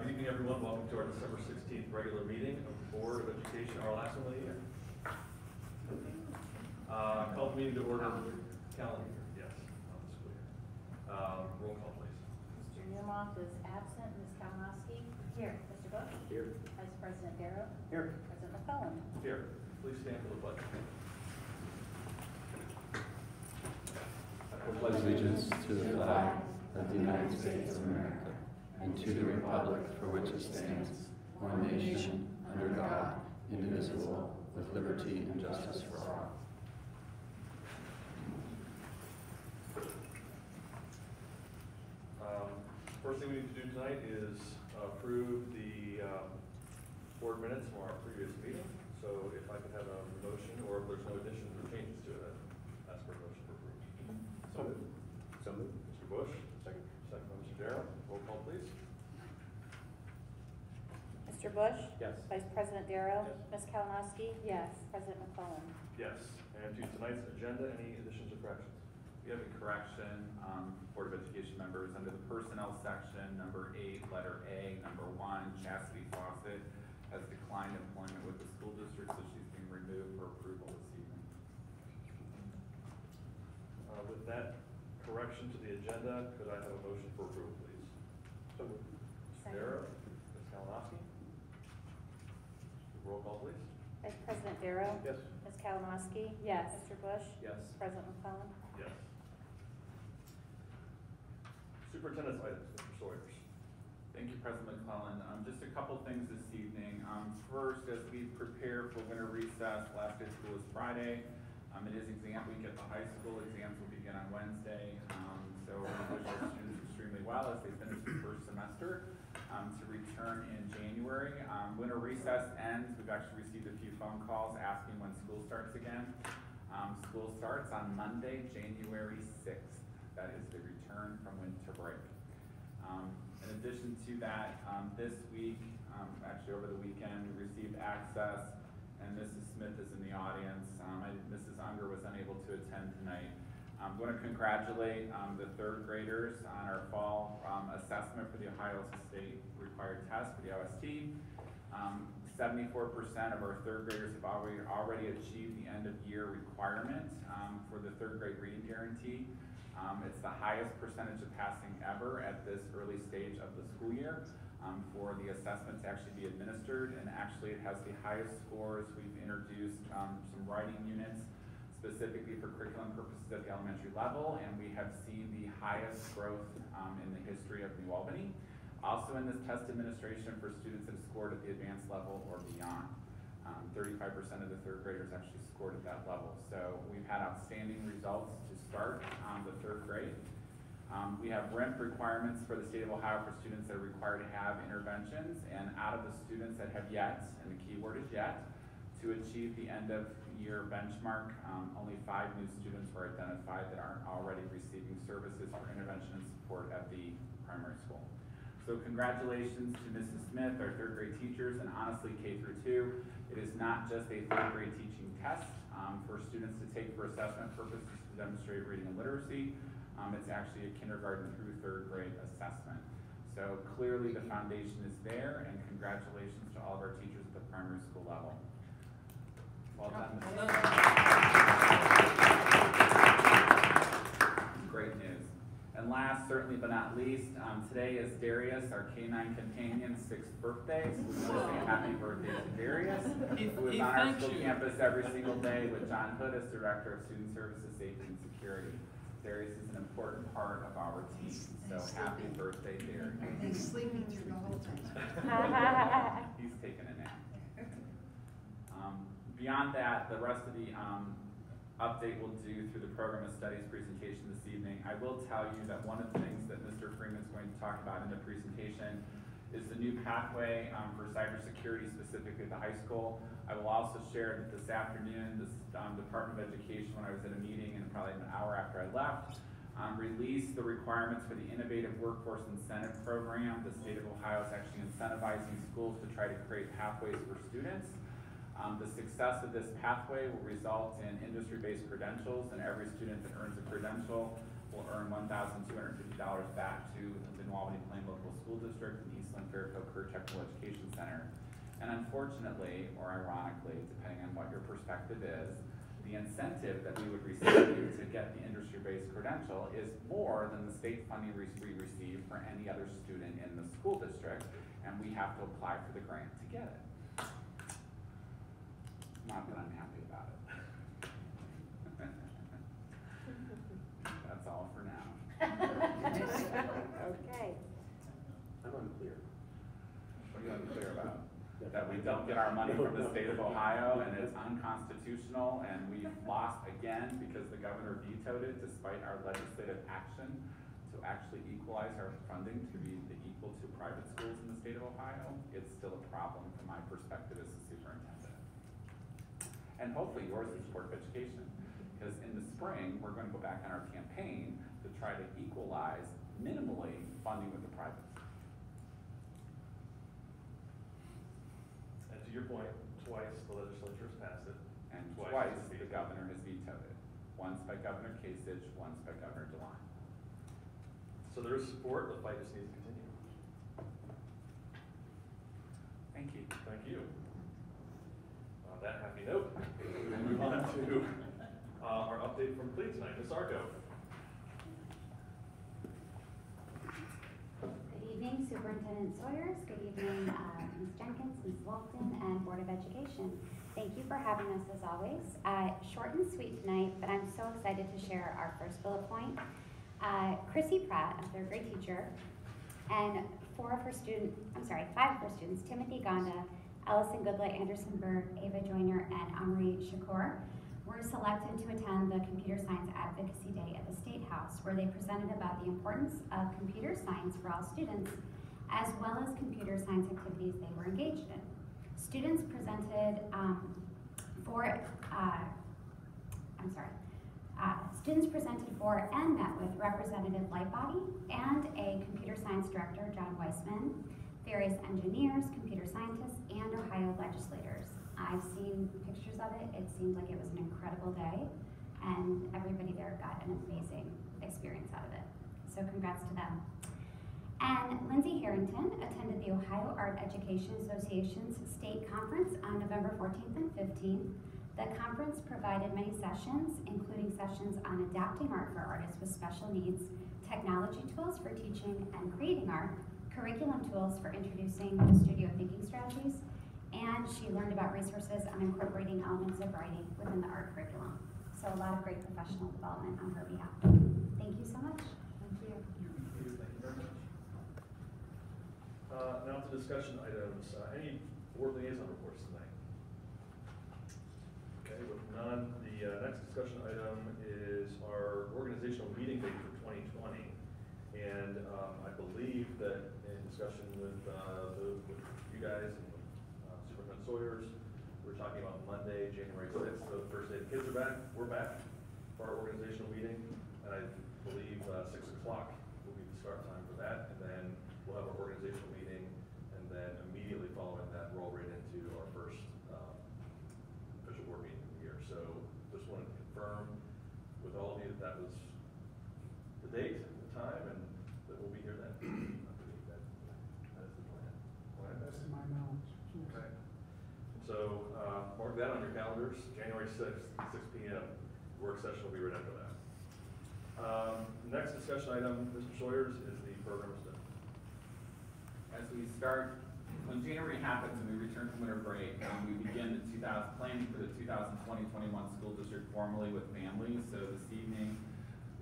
Uh, Good evening, everyone. Welcome to our December 16th regular meeting of the Board of Education, our last one of the year. Uh, Call the meeting to order. Calendar, yes, on the school year. Uh, Roll call, please. Mr. Newmoff is absent. Ms. Kalinowski? Here. Mr. Bush? Here. Vice President Darrow? Here. President McCollum? Here. Please stand for the pledge. I pledge allegiance to the flag of the United States of America and to the republic for which it stands, one nation, under God, indivisible, with liberty and justice for all. Um, First thing we need to do tonight is approve the um, board minutes from our previous meeting. So if I could have a motion, or if there's no additions or changes to it, I'd ask for a motion for approval. So moved. So moved. Mr. Bush? Second. Second by Mr. Darrow. Roll call, please. Mr. Bush? Yes. Vice President Darrow? Yes. Ms. Kalinowski? Yes. President McCollum? Yes. And to tonight's agenda, any additions or corrections? We have a correction, um, Board of Education members, under the personnel section, number eight, letter A, number one, Chastity Fawcett has declined employment with the school district, so she's being removed for approval this evening. Uh, With that correction to the agenda, could I have a motion for approval, please? So moved. Mr. Darrow? Ms. Kalinowski? Roll call, please. Vice President Darrow? Yes. Ms. Kalinowski? Yes. Mr. Bush? Yes. President McClellan? Yes. Superintendent's items, Mr. Sawyers. Thank you, President McClellan. Um, just a couple things this evening. Um, first, as we prepare for winter recess, last day of school is Friday. Um, it is exam week at the high school. Exams will begin on Wednesday. Um, so we wish our students extremely well as they finish the first semester, um, to return in January. Um, winter recess ends. We've actually received a few phone calls asking when school starts again. Um, school starts on Monday, January sixth. That is the return from winter break. Um, in addition to that, um, this week, um, actually over the weekend, we received access, and Mrs. Smith is in the audience. Um, I, Mrs. Unger was unable to attend tonight. I'm going to congratulate, um, the third graders on our fall, um, assessment for the Ohio State required test for the OST. Um, seventy-four percent of our third graders have already, already achieved the end of year requirement, um, for the third grade reading guarantee. Um, it's the highest percentage of passing ever at this early stage of the school year, um, for the assessment to actually be administered, and actually it has the highest scores. We've introduced, um, some writing units specifically for curriculum purposes at the elementary level, and we have seen the highest growth, um, in the history of New Albany. Also in this test administration for students that have scored at the advanced level or beyond. Um, thirty-five percent of the third graders actually scored at that level. So we've had outstanding results to start, um, the third grade. Um, we have RIMP requirements for the state of Ohio for students that are required to have interventions, and out of the students that have yet, and the key word is yet, to achieve the end of year benchmark, um, only five new students were identified that aren't already receiving services for intervention and support at the primary school. So congratulations to Mrs. Smith, our third grade teachers, and honestly, K through two. It is not just a third grade teaching test, um, for students to take for assessment purposes to demonstrate reading and literacy. Um, it's actually a kindergarten through third grade assessment. So clearly the foundation is there, and congratulations to all of our teachers at the primary school level. Well done, Mrs. Great news. And last, certainly but not least, um, today is Darius, our canine companion's sixth birthday. So we want to say happy birthday to Darius, He- who is on our school you. campus every single day with John Hood as Director of Student Services, Safety and Security. Darius is an important part of our team, so happy birthday, Darius. Been sleeping through the whole time. He's taking a nap. Um, Beyond that, the rest of the um, update we'll do through the program of studies presentation this evening. I will tell you that one of the things that Mr. Freeman is going to talk about in the presentation is the new pathway um, for cybersecurity specifically at the high school. I will also share that this afternoon, this um, Department of Education, when I was at a meeting and probably an hour after I left, um, released the requirements for the Innovative Workforce Incentive Program. The state of Ohio is actually incentivizing schools to try to create pathways for students. Um, the success of this pathway will result in industry-based credentials, and every student that earns a credential will earn one thousand two hundred fifty dollars back to the Albany Plain Local School District and East Eastland Fairfield Career Technical Education Center. And unfortunately, or ironically, depending on what your perspective is, the incentive that we would receive to get the industry-based credential is more than the state funding we receive for any other student in the school district, and we have to apply for the grant to get it. Not that I'm happy about it. That's all for now. Okay. I'm unclear. What are you unclear about? That we don't get our money from the state of Ohio and it's unconstitutional and we've lost again because the governor vetoed it despite our legislative action to actually equalize our funding to be equal to private schools in the state of Ohio. It's still a problem from my perspective as the superintendent. And hopefully yours is Board of Education, because in the spring, we're gonna go back on our campaign to try to equalize minimally funding with the private. And to your point, twice the legislature has passed it. And Twice twice, the governor has vetoed it, once by Governor Kasich, once by Governor DeWine. So there is support, the fight just needs to continue. Thank you. Thank you. That happy note, we move on to, uh, our update from Cleat tonight, Ms. Argo. Good evening Superintendent Sawyers, good evening uh, Ms. Jenkins, Ms. Walton, and Board of Education. Thank you for having us as always. Uh, Short and sweet tonight, but I'm so excited to share our first bullet point. Uh, Chrissy Pratt, a third grade teacher, and four of her students, I'm sorry, five of her students, Timothy Gonda, Allison Goodlight, Anderson Berg, Ava Joyner, and Amri Shakur, were selected to attend the Computer Science Advocacy Day at the State House, where they presented about the importance of computer science for all students, as well as computer science activities they were engaged in. Students presented um, for, uh, I'm sorry, uh, students presented for and met with Representative Lightbody and a computer science director, John Weissman, various engineers, computer scientists, and Ohio legislators. I've seen pictures of it. It seemed like it was an incredible day, and everybody there got an amazing experience out of it. So congrats to them. And Lindsay Harrington attended the Ohio Art Education Association's state conference on November 14th and 15th. The conference provided many sessions, including sessions on adapting art for artists with special needs, technology tools for teaching and creating art, curriculum tools for introducing the studio thinking strategies, and she learned about resources on incorporating elements of writing within the art curriculum. So a lot of great professional development on her behalf. Thank you so much. Thank you. Thank you very much. Uh, now to discussion items, uh, any board liaison reports tonight? Okay, with none, the, uh, next discussion item is our organizational meeting date for twenty twenty. And, um, I believe that in discussion with, uh, the, with you guys and uh, Superintendent Sawyers, we're talking about Monday, January sixth, the first day the kids are back, we're back for our organizational meeting. And I believe, uh, six o'clock will be the start time for that, and then we'll have our organizational meeting, and then immediately following that, roll right into our first, um, official board meeting of the year. So just wanted to confirm with all of you that that was the date, and the time, and that we'll be here then. I believe that, that is the plan. Plan? That's to my knowledge. yes. Okay. So, uh, mark that on your calendars, January sixth, six P M. Work session will be right after that. Um, next discussion item, Mr. Sawyers, is the program study. As we start, when January happens and we return from winter break, um, we begin the two thousand, planning for the 2020-21 school district formally with families. So this evening,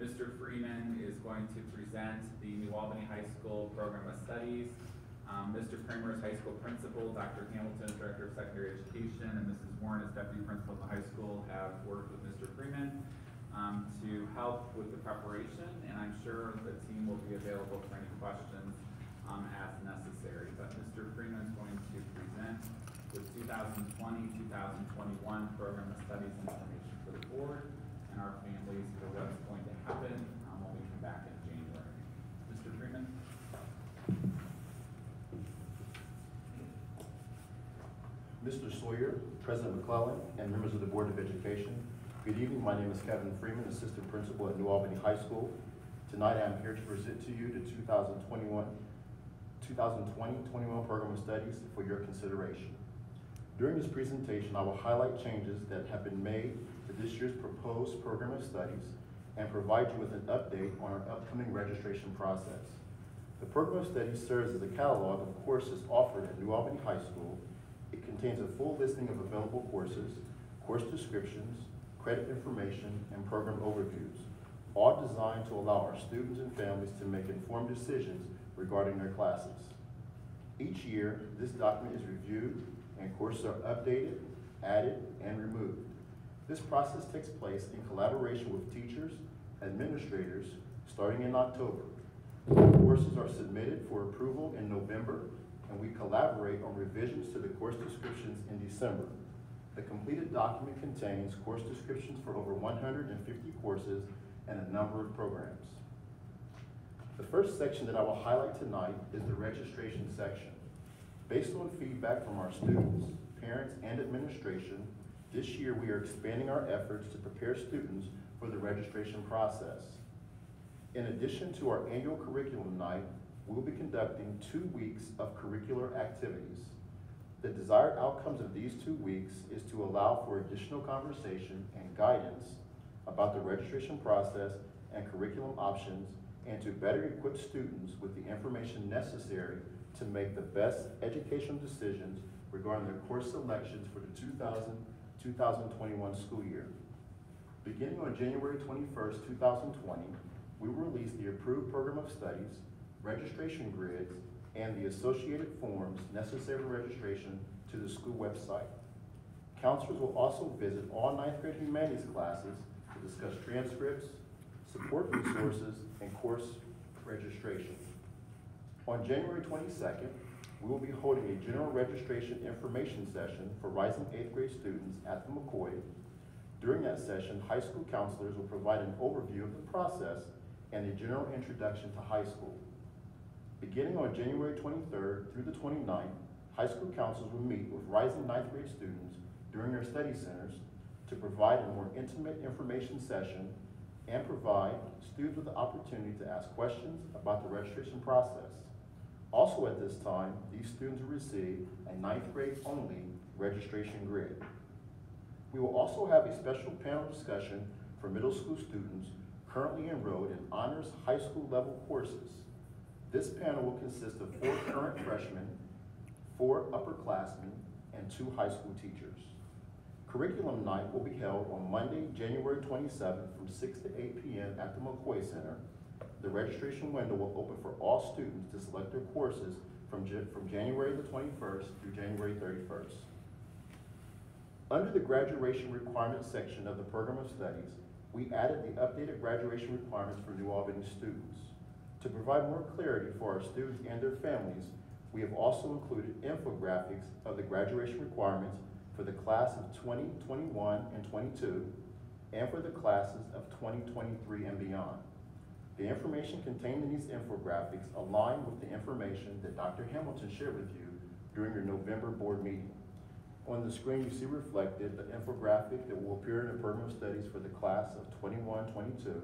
Mr. Freeman is going to present the New Albany High School Program of Studies. Um, Mr. Kramer is high school principal, Dr. Hamilton, Director of Secondary Education, and Mrs. Warren is deputy principal of the high school, have worked with Mr. Freeman um, to help with the preparation, and I'm sure the team will be available for any questions um, as necessary. But Mr. Freeman is going to present the 2020-2021 program of studies information for the board and our families for what's going to happen um, when we come back in January. Mr. Freeman? Mr. Sawyer, President McClellan, and members of the Board of Education, good evening. My name is Kevin Freeman, Assistant Principal at New Albany High School. Tonight, I am here to present to you the 2021 2020-21 Program of Studies for your consideration. During this presentation, I will highlight changes that have been made to this year's proposed Program of Studies and provide you with an update on our upcoming registration process. The Program of Studies serves as a catalog of courses offered at New Albany High School. Contains a full listing of available courses, course descriptions, credit information, and program overviews, all designed to allow our students and families to make informed decisions regarding their classes. Each year, this document is reviewed and courses are updated, added, and removed. This process takes place in collaboration with teachers, administrators, starting in October. Courses are submitted for approval in November, and we collaborate on revisions to the course descriptions in December. The completed document contains course descriptions for over 150 courses and a number of programs. The first section that I will highlight tonight is the registration section. Based on feedback from our students, parents, and administration, this year we are expanding our efforts to prepare students for the registration process. In addition to our annual curriculum night, we will be conducting two weeks of curricular activities. The desired outcomes of these two weeks is to allow for additional conversation and guidance about the registration process and curriculum options and to better equip students with the information necessary to make the best educational decisions regarding their course selections for the 2000-2021 school year. Beginning on January 21st, 2020, we will release the approved program of studies, registration grids, and the associated forms necessary for registration to the school website. Counselors will also visit all ninth grade humanities classes to discuss transcripts, support resources, and course registration. On January 22nd, we will be holding a general registration information session for rising eighth grade students at the McCoy. During that session, high school counselors will provide an overview of the process and a general introduction to high school. Beginning on January 23rd through the 29th, high school counselors will meet with rising ninth grade students during their study centers to provide a more intimate information session and provide students with the opportunity to ask questions about the registration process. Also at this time, these students will receive a ninth grade only registration grid. We will also have a special panel discussion for middle school students currently enrolled in honors high school level courses. This panel will consist of four current freshmen, four upperclassmen, and two high school teachers. Curriculum night will be held on Monday, January 27th from 6 to 8 p.m. at the McCoy Center. The registration window will open for all students to select their courses from, from January the 21st through January 31st. Under the graduation requirements section of the program of studies, we added the updated graduation requirements for New Albany students. To provide more clarity for our students and their families, we have also included infographics of the graduation requirements for the class of 2021 and 22, and for the classes of 2023 and beyond. The information contained in these infographics align with the information that Dr. Hamilton shared with you during your November board meeting. On the screen, you see reflected the infographic that will appear in the program of studies for the class of 21-22,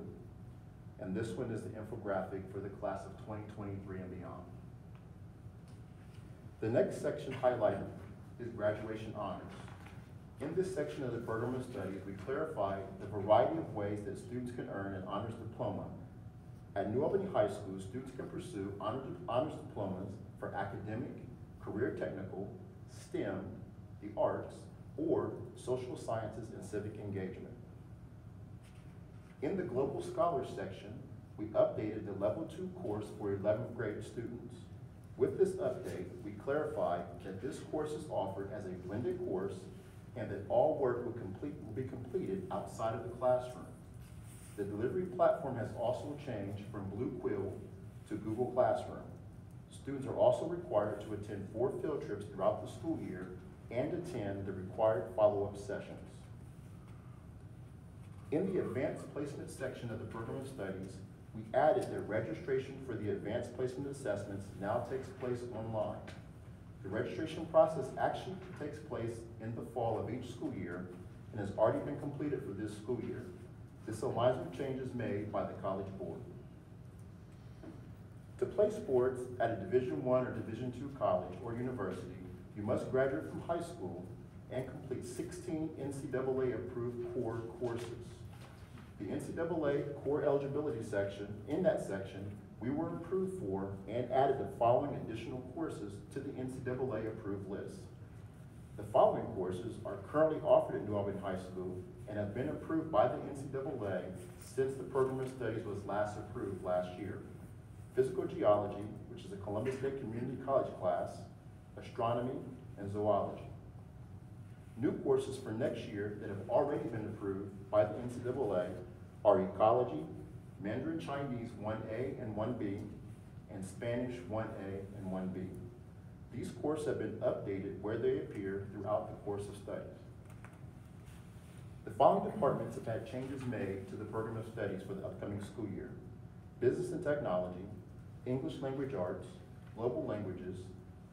and this one is the infographic for the class of 2023 and beyond. The next section highlighted is graduation honors. In this section of the program of studies, we clarify the variety of ways that students can earn an honors diploma. At New Albany High School, students can pursue honors, honors diplomas for academic, career technical, STEM, the arts, or social sciences and civic engagement. In the Global Scholars section, we updated the Level 2 course for 11th grade students. With this update, we clarify that this course is offered as a blended course and that all work will, complete, will be completed outside of the classroom. The delivery platform has also changed from Blue Quill to Google Classroom. Students are also required to attend four field trips throughout the school year and attend the required follow-up sessions. In the advanced placement section of the program of studies, we added that registration for the advanced placement assessments now takes place online. The registration process actually takes place in the fall of each school year and has already been completed for this school year. This aligns with changes made by the College Board. To play sports at a Division I or Division II college or university, you must graduate from high school and complete 16 NCAA-approved core courses. The NCAA core eligibility section, in that section, we were approved for and added the following additional courses to the NCAA-approved list. The following courses are currently offered at New Albany High School and have been approved by the NCAA since the program of studies was last approved last year. Physical Geology, which is a Columbus State Community College class, Astronomy, and Zoology. New courses for next year that have already been approved by the NCAA are Ecology, Mandarin Chinese 1A and 1B, and Spanish 1A and 1B. These courses have been updated where they appear throughout the course of studies. The following departments have had changes made to the program of studies for the upcoming school year. Business and Technology, English Language Arts, Global Languages,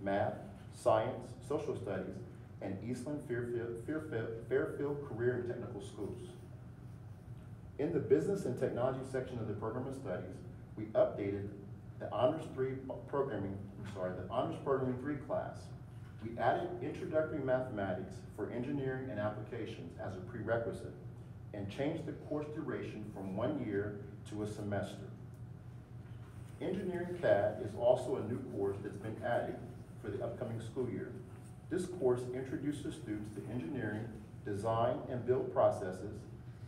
Math, Science, Social Studies, and Eastland Fairfield, Fairfield, Fairfield Career and Technical Schools. In the Business and Technology section of the program of studies, we updated the Honors Three programming, sorry, the Honors Programming Three class. We added introductory mathematics for engineering and applications as a prerequisite and changed the course duration from one year to a semester. Engineering CAD is also a new course that's been added for the upcoming school year. This course introduces students to engineering, design, and build processes,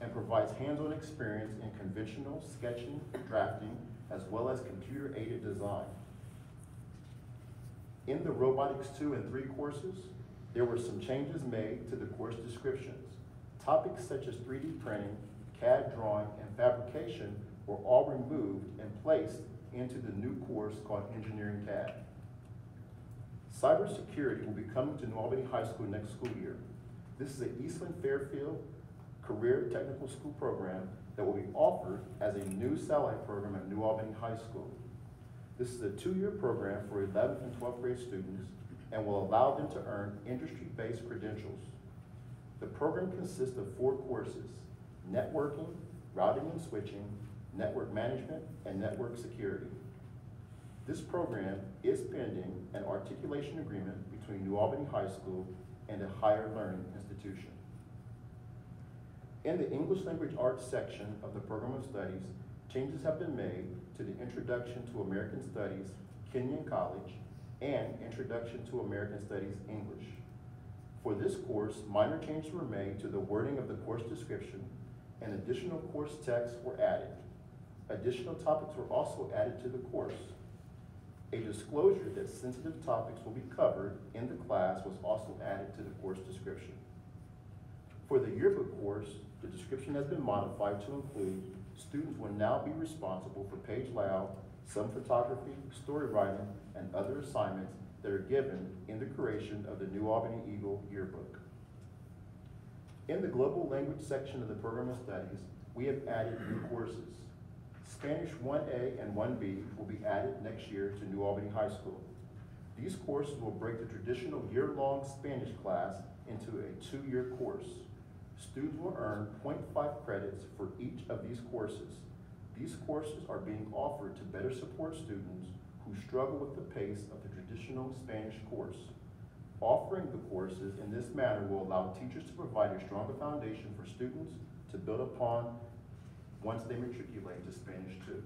and provides hands-on experience in conventional sketching, drafting, as well as computer-aided design. In the Robotics 2 and 3 courses, there were some changes made to the course descriptions. Topics such as 3D printing, CAD drawing, and fabrication were all removed and placed into the new course called Engineering CAD. Cybersecurity will be coming to New Albany High School next school year. This is an Eastland Fairfield Career Technical School program that will be offered as a new satellite program at New Albany High School. This is a two-year program for 11th and 12th grade students and will allow them to earn industry-based credentials. The program consists of four courses, networking, routing and switching, network management, and network security. This program is pending an articulation agreement between New Albany High School and a higher learning institution. In the English Language Arts section of the program of studies, changes have been made to the Introduction to American Studies, Kenyon College, and Introduction to American Studies, English. For this course, minor changes were made to the wording of the course description, and additional course texts were added. Additional topics were also added to the course. A disclosure that sensitive topics will be covered in the class was also added to the course description. For the yearbook course, the description has been modified to include students will now be responsible for page layout, some photography, story writing, and other assignments that are given in the creation of the New Albany Eagle yearbook. In the global language section of the program of studies, we have added new courses. Spanish 1A and 1B will be added next year to New Albany High School. These courses will break the traditional year-long Spanish class into a two-year course. Students will earn 0.5 credits for each of these courses. These courses are being offered to better support students who struggle with the pace of the traditional Spanish course. Offering the courses in this manner will allow teachers to provide a stronger foundation for students to build upon once they matriculate to Spanish 2.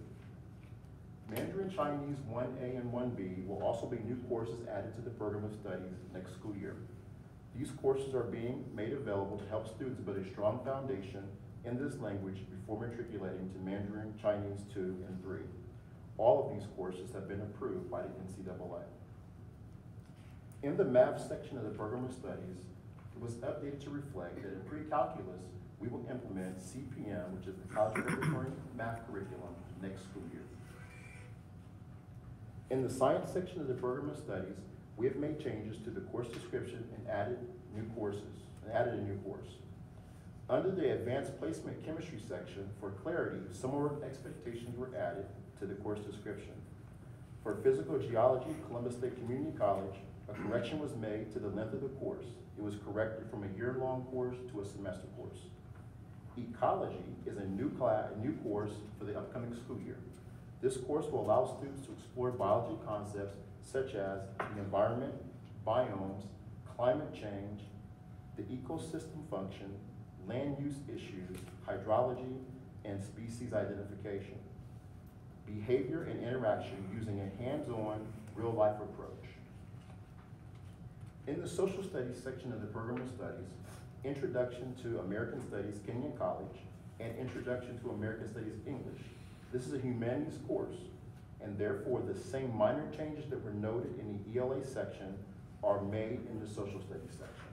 Mandarin Chinese 1A and 1B will also be new courses added to the program of studies next school year. These courses are being made available to help students build a strong foundation in this language before matriculating to Mandarin Chinese 2 and 3. All of these courses have been approved by the NCAA. In the math section of the program of studies, it was updated to reflect that in pre-calculus, we will implement CPM, which is the College Preparatory Math Curriculum, next school year. In the science section of the program of studies, we have made changes to the course description and added new courses, and added a new course. Under the advanced placement chemistry section, for clarity, some expectations were added to the course description. For physical geology, Columbus State Community College, a correction was made to the length of the course. It was corrected from a year-long course to a semester course. Ecology is a new class, a new course for the upcoming school year. This course will allow students to explore biology concepts such as the environment, biomes, climate change, the ecosystem function, land use issues, hydrology, and species identification. Behavior and interaction using a hands-on, real-life approach. In the social studies section of the program of studies, Introduction to American Studies Kenyon College and Introduction to American Studies English. This is a humanities course, and therefore the same minor changes that were noted in the ELA section are made in the social studies section.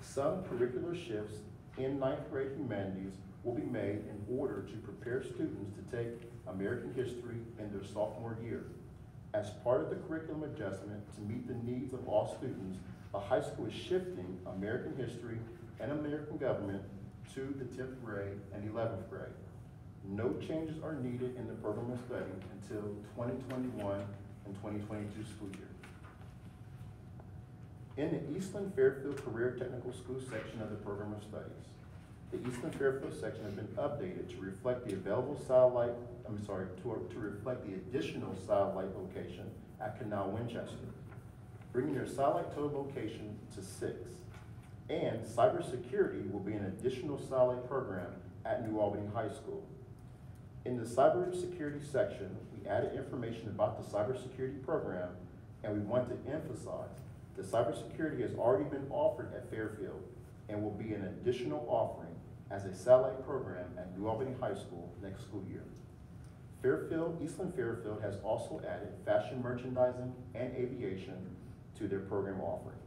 Some curricular shifts in ninth grade humanities will be made in order to prepare students to take American history in their sophomore year. As part of the curriculum adjustment to meet the needs of all students, the high school is shifting American history and American government to the tenth grade and eleventh grade. No changes are needed in the program of study until twenty twenty-one and twenty twenty-two school year. In the Eastland Fairfield Career Technical School section of the program of studies, the Eastland Fairfield section has been updated to reflect the available satellite, I'm sorry, to, to reflect the additional satellite location at Canal Winchester, bringing their satellite total location to six. And cybersecurity will be an additional satellite program at New Albany High School. In the cybersecurity section, we added information about the cybersecurity program, and we want to emphasize that cybersecurity has already been offered at Fairfield and will be an additional offering as a satellite program at New Albany High School next school year. Fairfield, Eastland Fairfield has also added fashion merchandising and aviation to their program offerings.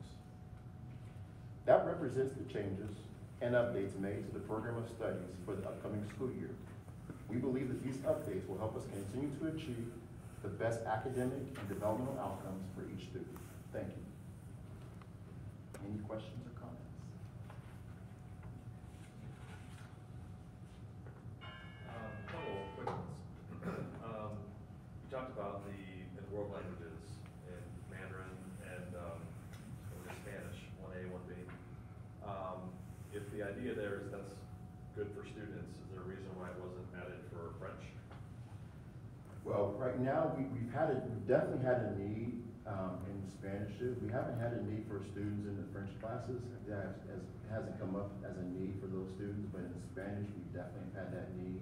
That represents the changes and updates made to the program of studies for the upcoming school year. We believe that these updates will help us continue to achieve the best academic and developmental outcomes for each student. Thank you. Any questions or comments? Um, couple of quick ones. Um, you talked about the, the world languages in Mandarin and, um, and Spanish, one A, one B. Um, if the idea there is that's good for students, is there a reason why it wasn't added for French? Well, right now, we, we've had we've definitely had a need, um, in Spanish. We haven't had a need for students in the French classes. That has, hasn't come up as a need for those students, but in Spanish, we definitely have had that need,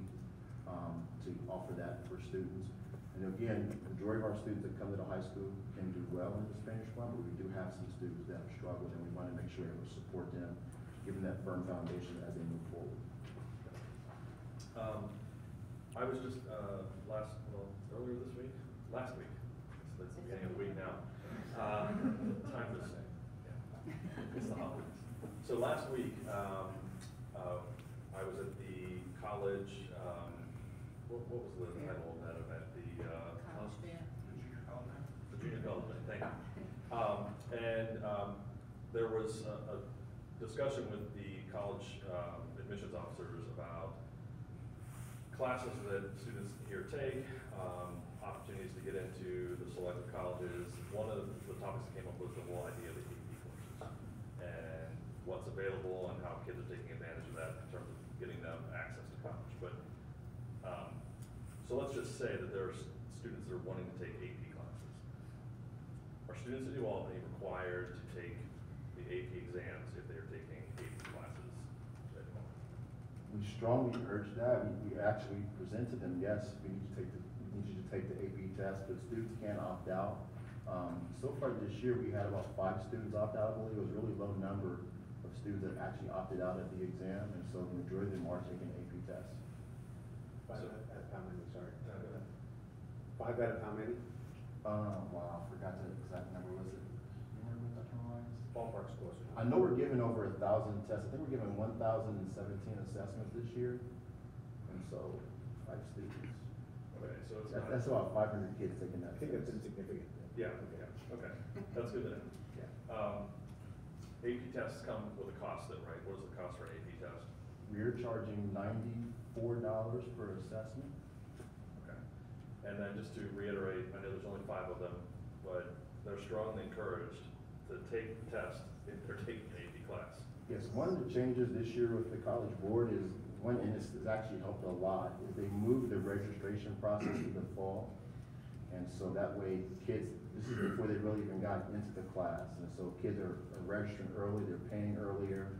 um, to offer that for students. And again, the majority of our students that come to the high school can do well in the Spanish one, but we do have some students that have struggled, and we want to make sure we support them, give them that firm foundation as they move forward. Um, I was just, uh, last, well, earlier this week, last week, so that's the beginning of the week now. Uh, time to say, yeah, it's the holidays. So last week, um, uh, I was at the college, um, what, what was the title of that event? The, uh? College band. The junior college, band, thank you. Um, and, um, there was a, a discussion with the college, um, admissions officers about classes that students here take, um, opportunities to get into the selective colleges. One of the topics that came up was the whole idea of the AP courses and what's available and how kids are taking advantage of that in terms of getting them access to college. But, um, so let's just say that there are students that are wanting to take AP classes. Are students at Albany required to take the AP exams if they are taking AP classes at New Albany? We strongly urge that. We, we actually presented them, yes, we need to take the, we need you to take the AP test, but students can opt out. Um, so far this year, we had about five students opt out, I believe, it was a really low number of students that actually opted out of the exam, and so the majority of them are taking AP test. Five out out of how many, sorry? Go. Five out of how many? Um, wow, I forgot the exact number, was it? You remember Dr. Lyons? Ballpark scores. I know we're giving over a thousand tests, I think we're giving one thousand and seventeen assessments this year, and so, five students. Okay, so it's That's, not. that's about five hundred kids taking that I think test. that's insignificant. Yeah, yeah, okay, that's good to know. Yeah. Um, AP tests come with a cost then, right? What is the cost for an AP test? We're charging ninety-four dollars per assessment. Okay. And then just to reiterate, I know there's only five of them, but they're strongly encouraged to take the test if they're taking an AP class. Yes, one of the changes this year with the college board is one, and it's, it's actually helped a lot, is they moved the registration process to the fall. And so that way, kids, this is before they really even got into the class, and so kids are are registering early, they're paying earlier,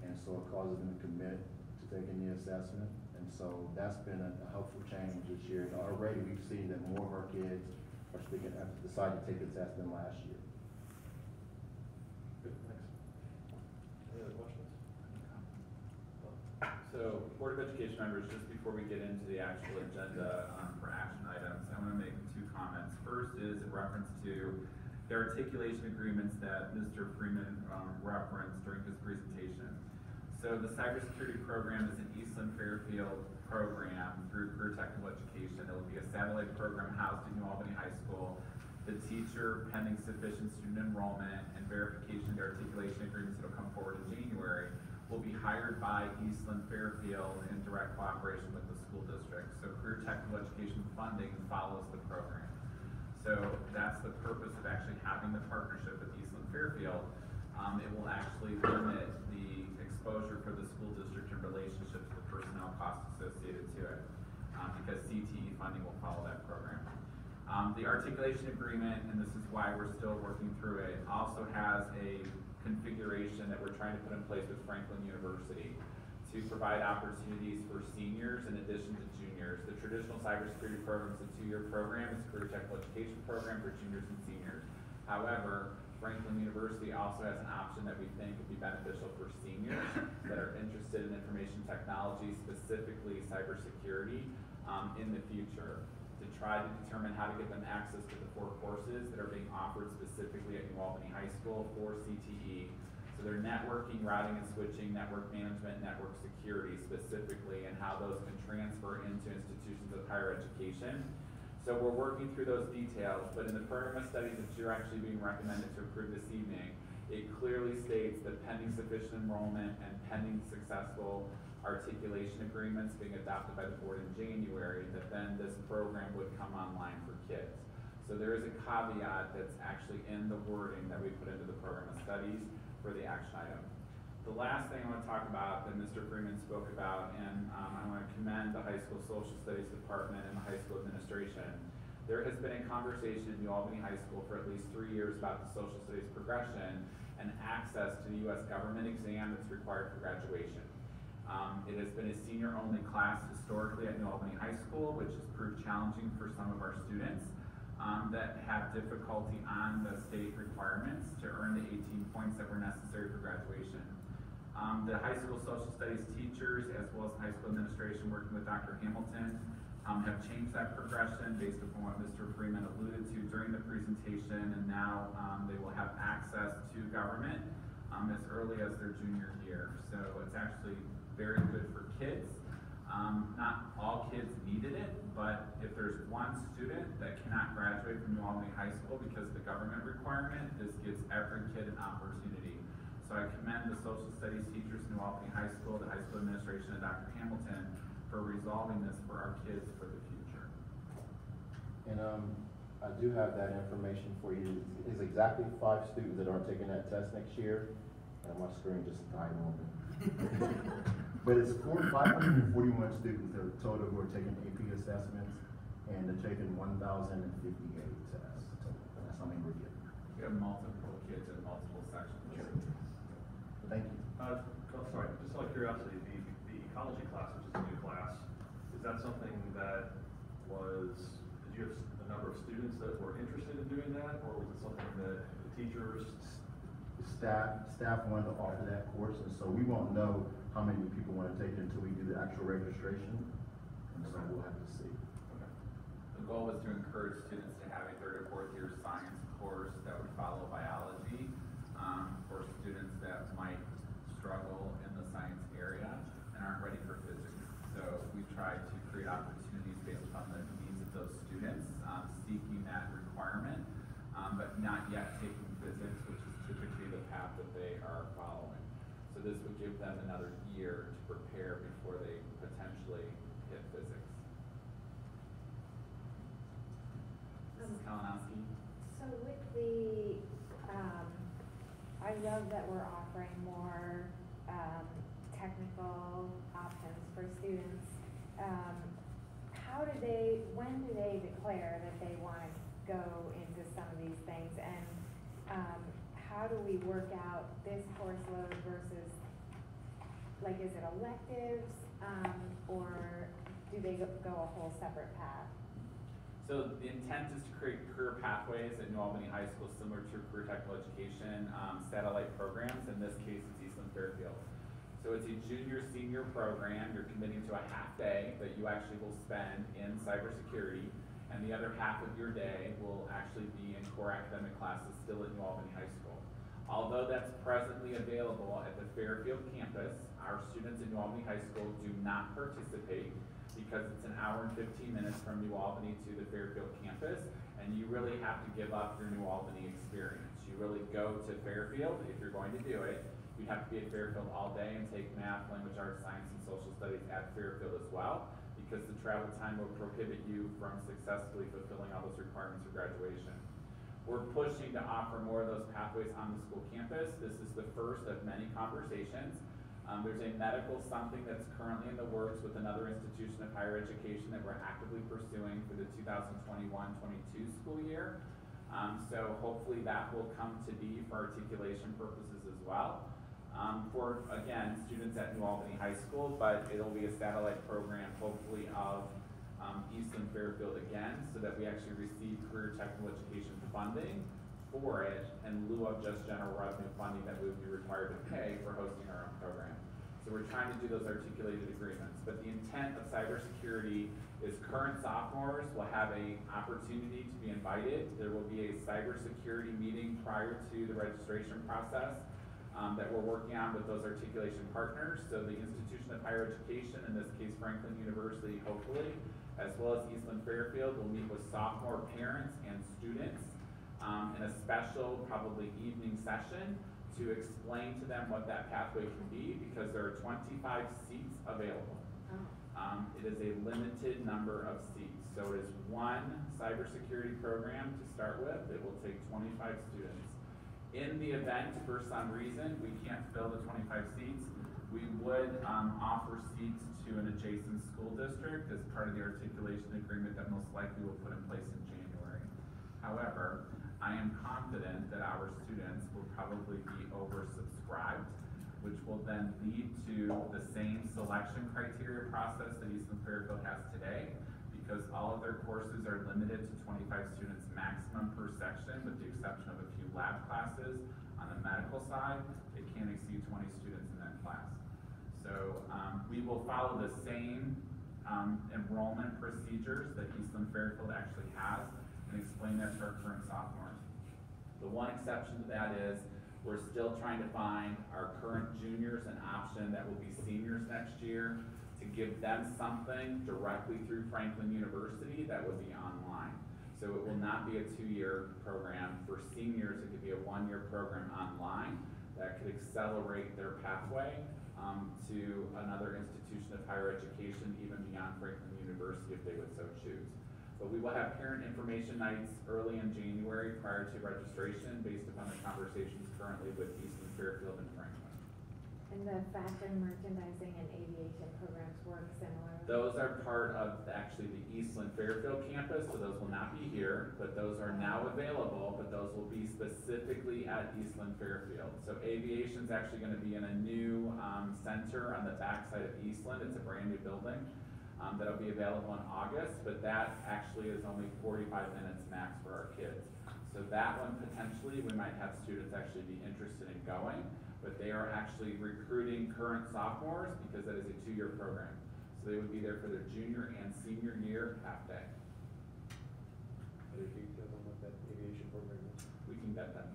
and so it causes them to commit to taking the assessment. And so that's been a a helpful change this year, and already we've seen that more of our kids are speaking, have decided to take the test than last year. Good, thanks. Any other questions? So, Board of Education members, just before we get into the actual agenda um, for action items, I want to make two comments. First is in reference to the articulation agreements that Mr. Freeman um, referenced during his presentation. So the cybersecurity program is an Eastland Fairfield program through Career Technical Education. It will be a satellite program housed in New Albany High School. The teacher, pending sufficient student enrollment and verification of the articulation agreements that will come forward in January, will be hired by Eastland Fairfield in direct cooperation with the school district. So Career Technical Education funding follows the program. So that's the purpose of actually having the partnership with Eastland Fairfield. Um, it will actually limit the exposure for the school district in relationship to the personnel costs associated to it, um, because CTE funding will follow that program. Um, the articulation agreement, and this is why we're still working through it, also has a configuration that we're trying to put in place with Franklin University to provide opportunities for seniors in addition to juniors. The traditional cybersecurity program is a two-year program, it's a career technical education program for juniors and seniors. However, Franklin University also has an option that we think would be beneficial for seniors that are interested in information technology, specifically cybersecurity, um, in the future. Try to determine how to get them access to the four courses that are being offered specifically at New Albany High School for CTE. So they're networking, routing and switching, network management, network security specifically, and how those can transfer into institutions of higher education. So we're working through those details, but in the program of studies that you're actually being recommended to approve this evening, it clearly states that pending sufficient enrollment and pending successful articulation agreements being adopted by the board in January, that then this program would come online for kids. So there is a caveat that's actually in the wording that we put into the program of studies for the action item. The last thing I want to talk about that Mr. Freeman spoke about, and um, I want to commend the high school social studies department and the high school administration. There has been a conversation in New Albany High School for at least three years about the social studies progression and access to the U.S. government exam that's required for graduation. Um, it has been a senior-only class historically at New Albany High School, which has proved challenging for some of our students um, that have difficulty on the state requirements to earn the 18 points that were necessary for graduation. Um, the high school social studies teachers, as well as the high school administration, working with Dr. Hamilton, um, have changed that progression based upon what Mr. Freeman alluded to during the presentation, and now um, they will have access to government um, as early as their junior year. So it's actually very good for kids. Um, not all kids needed it, but if there's one student that cannot graduate from New Albany High School because the government requirement, this gives every kid an opportunity. So I commend the social studies teachers in New Albany High School, the high school administration, and Dr. Hamilton for resolving this for our kids for the future. And, um, I do have that information for you. It's exactly five students that aren't taking that test next year, and my screen just died on me. But it's four, five hundred and forty-one students that are total who are taking AP assessments, and they're taking one thousand and fifty-eight tests. total. That's how many we're getting. We have multiple kids in multiple sections. Thank you. Uh, co- sorry, just out of curiosity, the, the ecology class, which is a new class, is that something that was, did you have a number of students that were interested in doing that, or was it something that the teachers? Staff, staff wanted to offer that course, and so we won't know how many people want to take it until we do the actual registration. And so we'll have to see. Okay. The goal was to encourage students to have a third or fourth year science course that would follow biology, um, for students that might struggle in the science area and aren't ready for physics. So we tried to create opportunities based upon the needs of those students, um, seeking that requirement, um, but not yet taking physics, which is typically the path that they are following. So this would give them another year to prepare before they potentially hit physics. Mrs. Kalinowski? So with the, um, I love that we're offering more, um, tech technical options for students, um, how do they, when do they declare that they wanna go into some of these things? And, um, how do we work out this course load versus, like, is it electives, um, or do they go, go a whole separate path? So the intent is to create career pathways at New Albany High School similar to career technical education, um, satellite programs, in this case, it's Eastland Fairfield. So it's a junior, senior program, you're committing to a half day that you actually will spend in cybersecurity, and the other half of your day will actually be in core academic classes still at New Albany High School. Although that's presently available at the Fairfield campus, our students in New Albany High School do not participate because it's an hour and fifteen minutes from New Albany to the Fairfield campus, and you really have to give up your New Albany experience. You really go to Fairfield, if you're going to do it, you have to be at Fairfield all day and take math, language arts, science, and social studies at Fairfield as well, because the travel time will prohibit you from successfully fulfilling all those requirements for graduation. We're pushing to offer more of those pathways on the school campus. This is the first of many conversations. Um, there's a medical something that's currently in the works with another institution of higher education that we're actively pursuing for the 2021-22 school year. Um, so hopefully that will come to be for articulation purposes as well. Um, for, again, students at New Albany High School, but it'll be a satellite program hopefully of um, Eastland Fairfield again, so that we actually receive career technical education funding for it in lieu of just general revenue funding that we would be required to pay for hosting our own program. So we're trying to do those articulated agreements, but the intent of cybersecurity is current sophomores will have a opportunity to be invited. There will be a cybersecurity meeting prior to the registration process um, that we're working on with those articulation partners. So the institution of higher education, in this case Franklin University, hopefully, as well as Eastland Fairfield, will meet with sophomore parents and students um, in a special, probably evening session to explain to them what that pathway can be because there are 25 seats available. Um, it is a limited number of seats. So it is one cybersecurity program to start with. It will take 25 students. In the event, for some reason, we can't fill the 25 seats, we would um, offer seats to an adjacent school district as part of the articulation agreement that most likely we'll put in place in January. However, I am confident that our students will probably be oversubscribed, which will then lead to the same selection criteria process that Eastland Fairfield has today, because all of their courses are limited to twenty-five students maximum per section, with the exception of a lab classes. On the medical side, it can't exceed twenty students in that class. So, um, we will follow the same, um, enrollment procedures that Eastland Fairfield actually has, and explain that to our current sophomores. The one exception to that is, we're still trying to find our current juniors an option that will be seniors next year, to give them something directly through Franklin University that would be online. So it will not be a two-year program. For seniors, it could be a one-year program online that could accelerate their pathway um, to another institution of higher education, even beyond Franklin University if they would so choose. But we will have parent information nights early in January prior to registration based upon the conversations currently with Eastland Fairfield and Franklin. And the fashion merchandising and aviation programs work similarly? Those are part of actually the Eastland Fairfield campus, so those will not be here, but those are now available, but those will be specifically at Eastland Fairfield. So aviation's actually gonna be in a new, um, center on the backside of Eastland, it's a brand new building. Um, that'll be available in August, but that actually is only forty-five minutes max for our kids. So that one potentially, we might have students actually be interested in going, but they are actually recruiting current sophomores because that is a two-year program. So they would be there for their junior and senior year half day. Any details on what that aviation program is? We can bet them.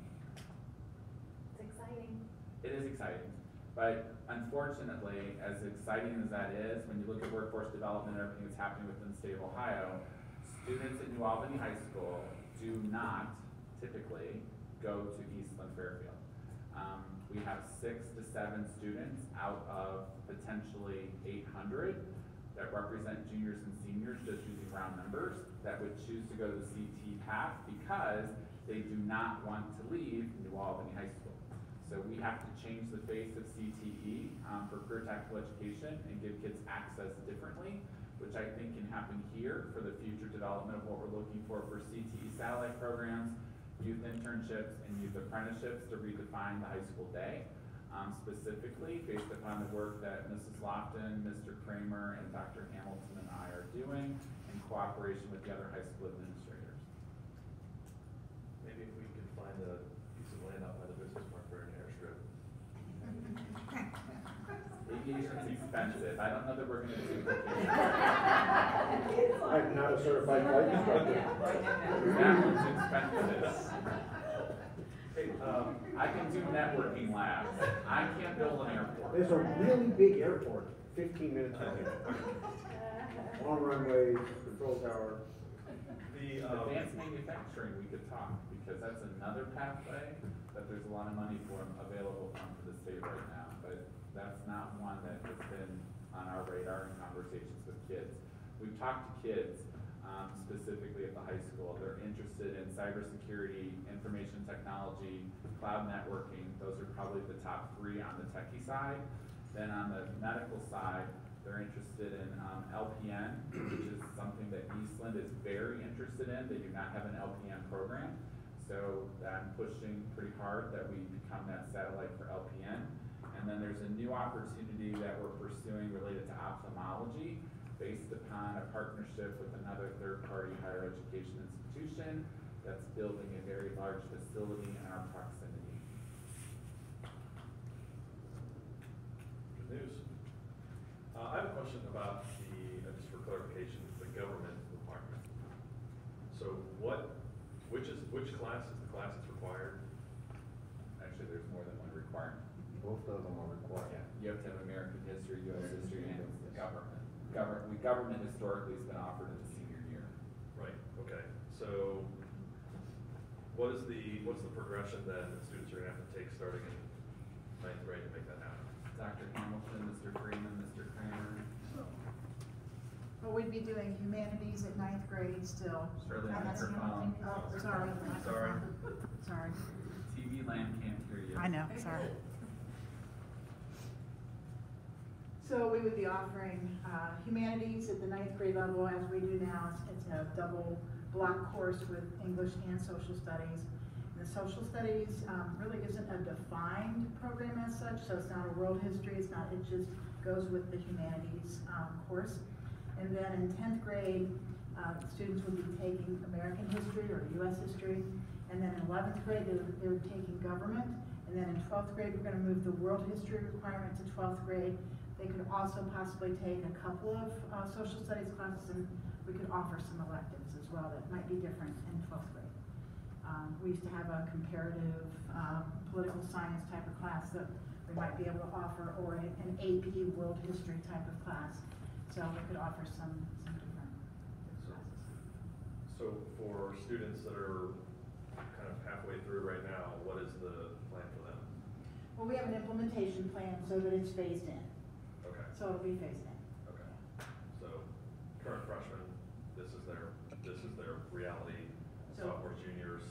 It's exciting. It is exciting, but unfortunately, as exciting as that is, when you look at workforce development and everything that's happening within the state of Ohio, students at New Albany High School do not typically go to Eastland Fairfield. Um, we have six to seven students out of potentially eight hundred that represent juniors and seniors, just using round numbers, that would choose to go to the CT path because they do not want to leave New Albany High School. So we have to change the face of CTE, um, for career tactical education and give kids access differently, which I think can happen here for the future development of what we're looking for for CTE satellite programs, youth internships, and youth apprenticeships to redefine the high school day. Um, specifically, based upon the work that Mrs. Lofton, Mr. Kramer, and Dr. Hamilton and I are doing in cooperation with the other high school administrators. Maybe if we could find a piece of land out by the business park for an airstrip. Aviation's expensive, I don't know that we're gonna duplicate. I'm not a certified flight instructor. That one's expensive. Hey, um, I can do networking labs, I can't build an airport. There's a really big airport, fifteen minutes away. Long runway, control tower. the, um, Advanced manufacturing, we could talk, because that's another pathway that there's a lot of money for, available from for the state right now, but that's not one that has been on our radar in conversations with kids. We've talked to kids, um, specifically at the high school, they're interested in cybersecurity, information technology, cloud networking, those are probably the top three on the techie side. Then on the medical side, they're interested in, um, LPN, which is something that Eastland is very interested in, they do not have an LPN program. So I'm pushing pretty hard that we become that satellite for LPN. And then there's a new opportunity that we're pursuing related to ophthalmology, based upon a partnership with another third-party higher education institution that's building a very large facility in our proximity. Good news. Uh, I have a question about the, uh, just for clarification, the government requirement. So what, which is, which class is the class that's required? Actually, there's more than one requirement. Both of them are required. Yeah, You have to have American history, US history, and government. Government, we, government historically has been offered in the senior year. Right, okay, so what is the, what's the progression then that students are gonna have to take starting in ninth grade to make that happen? Dr. Hamilton, Mr. Freeman, Mr. Kramer, Well, we'd be doing humanities at ninth grade still. Shirley, And that's- microphone. Oh, sorry. Sorry. Sorry. TV land can't hear you. I know, sorry. So we would be offering uh, humanities at the ninth grade level as we do now. It's- It's a double block course with English and social studies. The social studies um, really isn't a defined program as such, so it's not a world history, it's not, it just goes with the humanities um, course. And then in tenth grade, uh, students would be taking American history or US history. And then in eleventh grade, they would, they taking government. And then in twelfth grade, we're gonna move the world history requirement to twelfth grade. They could also possibly take a couple of, uh, social studies classes and we could offer some electives as well that might be different in twelfth grade. Um, we used to have a comparative, um, political science type of class that we might be able to offer, or an AP world history type of class. So we could offer some, some different classes. So for students that are kind of halfway through right now, what is the plan for them? Well, we have an implementation plan so that it's phased in, Okay, so it'll be phased in. okay. So current freshmen, this is their, this is their reality. So- Sophomore, juniors,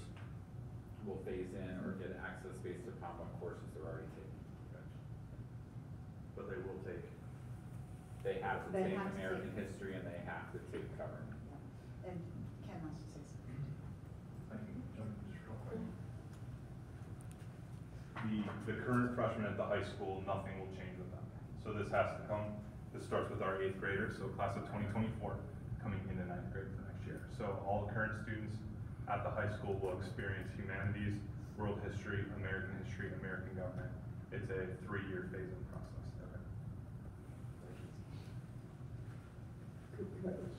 Will phase in or get access based upon what courses they're already taking. But they will take, They have to They take have to American take- history and they have to take government. And Ken wants to say something. I can jump in just real quick. The, the current freshmen at the high school, nothing will change with them. So this has to come, this starts with our eighth graders, so class of twenty twenty-four, coming into ninth grade for next year. So all current students at the high school will experience humanities, world history, American history, American government. It's a three-year phase-in process.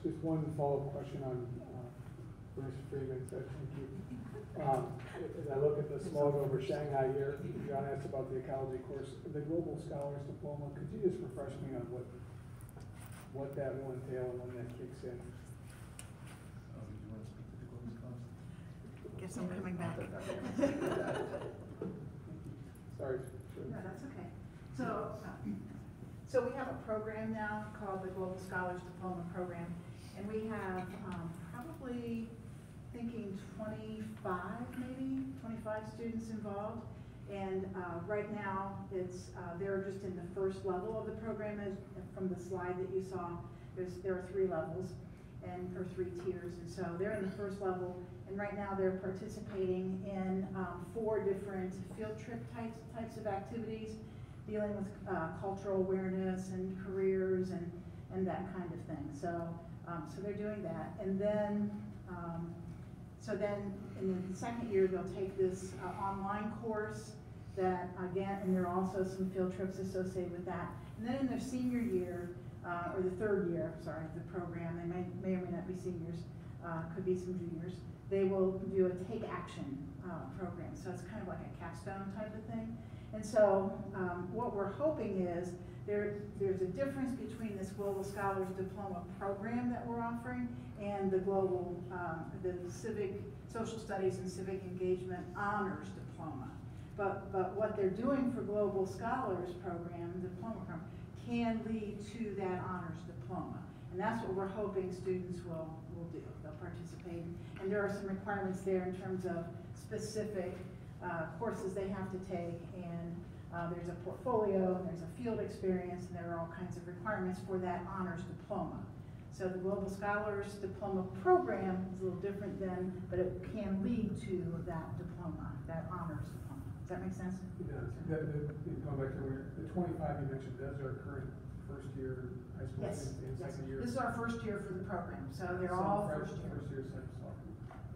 Just one follow-up question on uh, Bruce Freeman said, thank you. Um, As I look at the smog over Shanghai here, John asked about the ecology course, the Global Scholars Diploma, could you just refresh me on what, what that will entail and when that kicks in? Guess I'm coming back. Sorry. No, that's okay. So, uh, so we have a program now called the Global Scholars Diploma Program, and we have, um, probably thinking twenty-five, maybe, twenty-five students involved. And uh, right now, it's, uh, they're just in the first level of the program, as, from the slide that you saw, there's, there are three levels, and, or three tiers, and so they're in the first level, and right now they're participating in um, four different field trip types, types of activities, dealing with uh, cultural awareness and careers and, and that kind of thing. So, um, so they're doing that, and then, um, so then in the second year, they'll take this uh, online course that again, and there are also some field trips associated with that. And then in their senior year, uh, or the third year, sorry, the program, they may, may or may not be seniors, uh, could be some juniors, they will do a take action uh, program. So it's kind of like a capstone type of thing. And so um, what we're hoping is there, there's a difference between this Global Scholars Diploma program that we're offering and the Global, um, the Civic, Social Studies and Civic Engagement Honors Diploma. But, but what they're doing for Global Scholars Program, diploma program, can lead to that honors diploma. And that's what we're hoping students will, participate. And there are some requirements there in terms of specific uh, courses they have to take. And uh, there's a portfolio, and there's a field experience, and there are all kinds of requirements for that honors diploma. So the Global Scholars Diploma Program is a little different than, but it can lead to that diploma, that honors diploma. Does that make sense? It does. Going back to the twenty-five you mentioned, those our current first year high school Yes, students and yes. second year. This is our first year for the program, so they're Some all fresh- first year. First year, second, sophomore.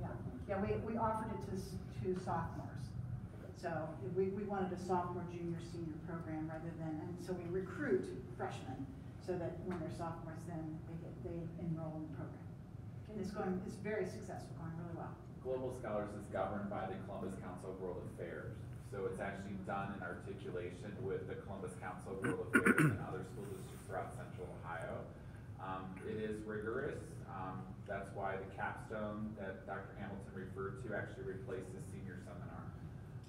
Yeah, yeah, we, we offered it to, s- to sophomores. So we, we wanted a sophomore, junior, senior program rather than, and so we recruit freshmen so that when they're sophomores, then they get, they enroll in the program. And it's going, it's very successful, going really well. Global Scholars is governed by the Columbus Council of World Affairs. So it's actually done in articulation with the Columbus Council of World Affairs and other school districts throughout central Ohio. It is rigorous. Um, that's why the capstone that Dr. Hamilton referred to actually replaced the senior seminar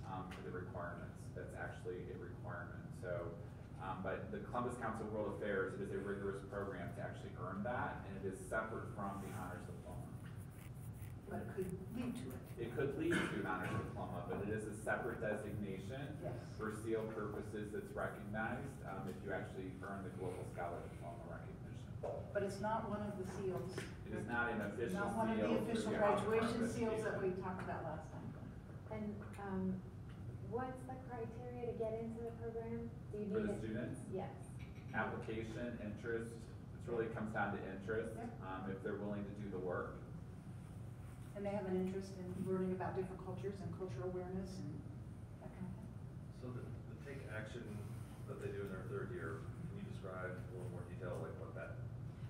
um, for the requirements. That's actually a requirement. So, um, but the Columbus Council of World Affairs, it is a rigorous program to actually earn that, and it is separate from the honors diploma. But it could lead to it. It could lead to an honors diploma, but it is a separate designation. Yes. For seal purposes, that's recognized, um, if you actually earn the Global Scholar. But it's not one of the seals. It is not an official seal. Not one of the official Honors graduation Education. seals that we talked about last time. And, um, what's the criteria to get into the program? Do you For need the it- students, Yes. application, interest, it really comes down to interest, Yep. um, if they're willing to do the work. And they have an interest in learning about different cultures and cultural awareness and that kind of thing. So the, the take action that they do in their third year, can you describe a little more detail, like what that,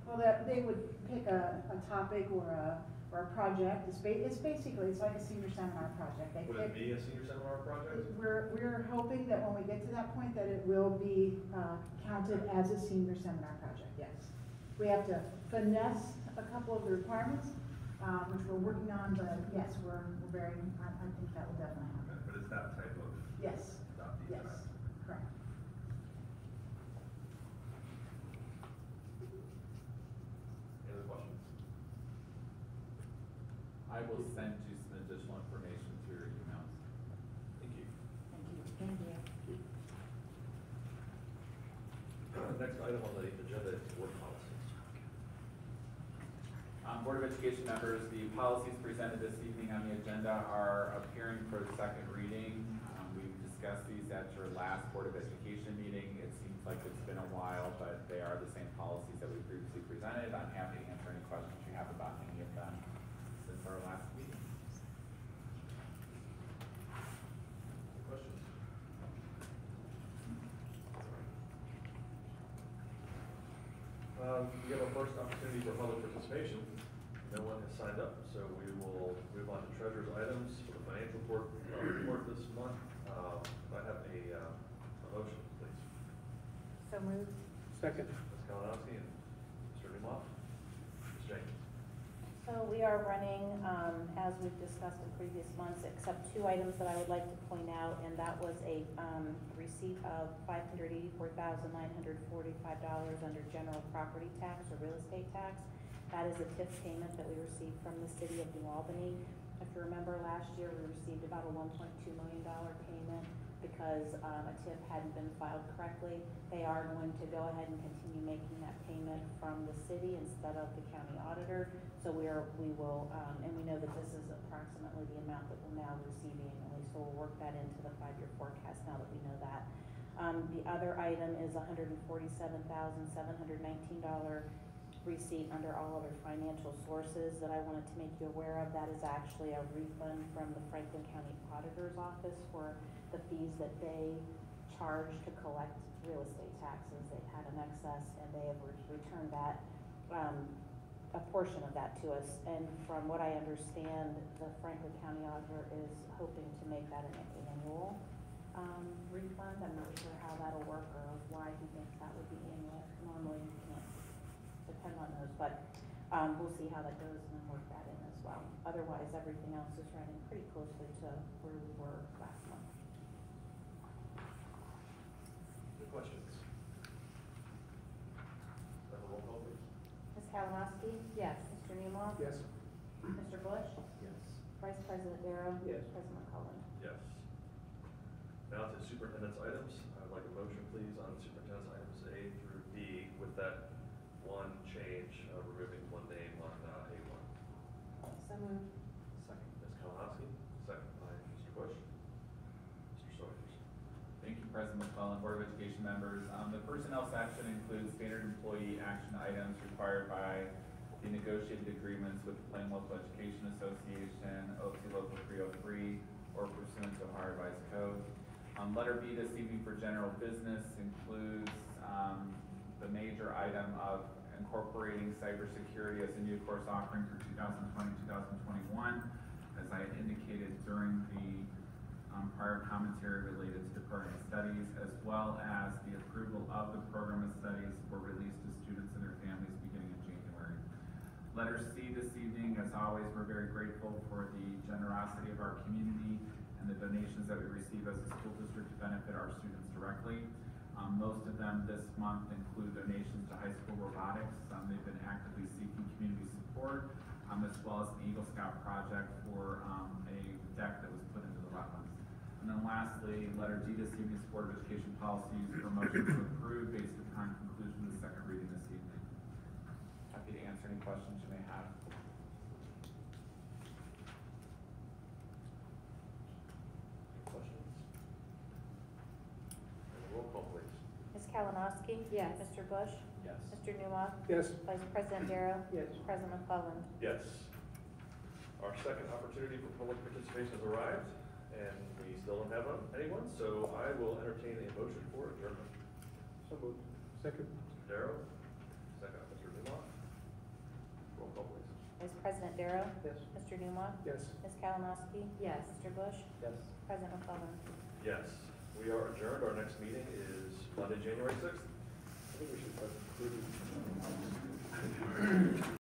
Well, that, they would pick a, a topic or a, or a project, it's ba- it's basically, it's like a senior seminar project. They would it pick- be a senior seminar project? We're, we're hoping that when we get to that point, that it will be, uh, counted as a senior seminar project, yes. We have to finesse a couple of the requirements, uh, which we're working on, but yes, we're, we're very, I, I think that will definitely happen. But it's that type of, Yes, not yes. Any other questions? I will send you some additional information through your emails. Thank you. Thank you. Thank you. Next item on the agenda is board policies. Um, Board of Education members, the policies presented this evening on the agenda are appearing for the second reading. Um, we discussed these at your last Board of Education meeting. It seems like it's been a while, but they are the same policies that we previously presented. I'm happy to answer any questions you have about any of them since our last meeting. Questions? Um, we have our first opportunity for public participation. No one has signed up, so we will move on to treasurer's items for the financial report, uh, report this month. Uh, I have a, uh, a motion, please. So moved. Second. Ms. Kalinowski and Mr. Newmoff. Ms. Jenkins. So we are running, um, as we've discussed in previous months, except two items that I would like to point out, and that was a, um, receipt of five hundred eighty-four thousand nine hundred forty-five dollars under general property tax or real estate tax. That is a TIF payment that we received from the city of New Albany. If you remember, last year, we received about a one point two million dollar payment because um, a TIF hadn't been filed correctly. They are going to go ahead and continue making that payment from the city instead of the county auditor. So we are, we will, um, and we know that this is approximately the amount that we'll now receive annually. So we'll work that into the five-year forecast now that we know that. Um, the other item is $147,719 receipt under all other financial sources that I wanted to make you aware of. That is actually a refund from the Franklin County Auditor's Office for the fees that they charge to collect real estate taxes. They've had an excess and they have re- returned that, um, a portion of that to us. And from what I understand, the Franklin County Auditor is hoping to make that an annual, um, refund. I'm not sure how that'll work or why he thinks that would be annual. Normally, depend on those, but, um, we'll see how that goes and then work that in as well. Otherwise, everything else is running pretty closely to where we were last month. Good questions? Have roll call, please. Ms. Kalanowski? Yes. Mr. Newmaw? Yes. Mr. Bush? Yes. Vice President Darrow? Yes. President McCollum? Yes. Now to superintendent's items. I would like a motion, please, on superintendent's items A through D with that one change, uh, removing one name on, uh, A one. So moved. Second. Ms. Kalanowski, second by Mr. Bush. Mr. Sawyers. Thank you, President McClellan, Board of Education members. Um, the personnel section includes standard employee action items required by the negotiated agreements with the Plain Local Education Association, OAPSE Local three oh three, or pursuant to Ohio Revised Code. Um, letter B this evening for general business includes, um, the major item of incorporating cybersecurity as a new course offering for 2020-2021. As I indicated during the um, prior commentary related to the program of studies, as well as the approval of the program of studies for release to students and their families beginning in January. Letter C this evening, as always, we're very grateful for the generosity of our community and the donations that we receive as a school district to benefit our students directly. Um, most of them this month include donations to high school robotics. Um, they've been actively seeking community support, um, as well as the Eagle Scout project for, um, a deck that was put into the wetlands. And then lastly, letter D this evening's Board of Education policies for motion to approve based upon conclusion of the second reading this evening. Happy to answer any questions you may have. Any questions? Have a roll call, please. Ms. Kalanowski? Yes. Mr. Bush? Yes. Mr. Newmaw? Yes. Vice President Darrow? Yes. President McClellan? Yes. Our second opportunity for public participation has arrived, and we still don't have anyone, so I will entertain a motion for adjournment. So moved. Second. Mr. Darrow, second, Mr. Newmaw. Roll call, please. Vice President Darrow? Yes. Mr. Newmaw? Yes. Ms. Kalanowski? Yes. Mr. Bush? Yes. President McClellan? Yes, we are adjourned. Our next meeting is Monday, January sixth. I think we should, include